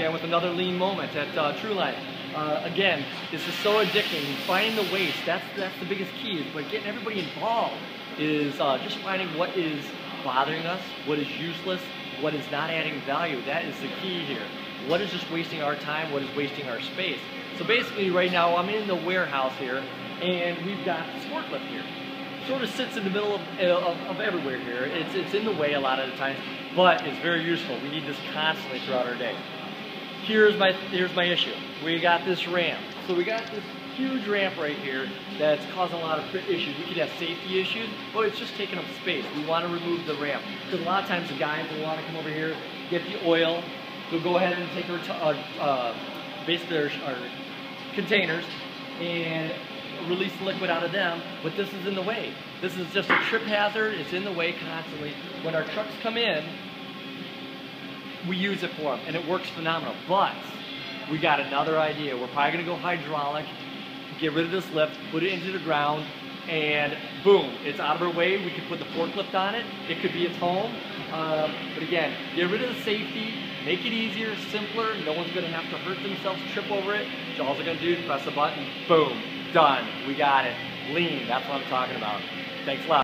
again with another lean moment at uh, Life. Uh, again, this is so addicting. Finding the waste, that's, that's the biggest key, but getting everybody involved is uh, just finding what is bothering us, what is useless, what is not adding value. That is the key here. What is just wasting our time, what is wasting our space. So basically right now I'm in the warehouse here and we've got this forklift here. Sort of sits in the middle of, of, of everywhere here. It's, it's in the way a lot of the times, but it's very useful. We need this constantly throughout our day. Here's my, here's my issue. We got this ramp. So we got this huge ramp right here that's causing a lot of issues. We could have safety issues, but it's just taking up space. We want to remove the ramp. Because a lot of times the guys will want to come over here, get the oil, they'll go ahead and take our, uh, uh, basically our, our containers and release the liquid out of them, but this is in the way. This is just a trip hazard, it's in the way constantly. When our trucks come in, we use it for them, and it works phenomenal. But we got another idea. We're probably gonna go hydraulic, get rid of this lift, put it into the ground, and boom, it's out of our way. We can put the forklift on it. It could be its home. Um, but again, get rid of the safety, make it easier, simpler. No one's gonna have to hurt themselves, trip over it. All they're gonna do is press a button, boom, done. We got it. Lean, that's what I'm talking about. Thanks a lot.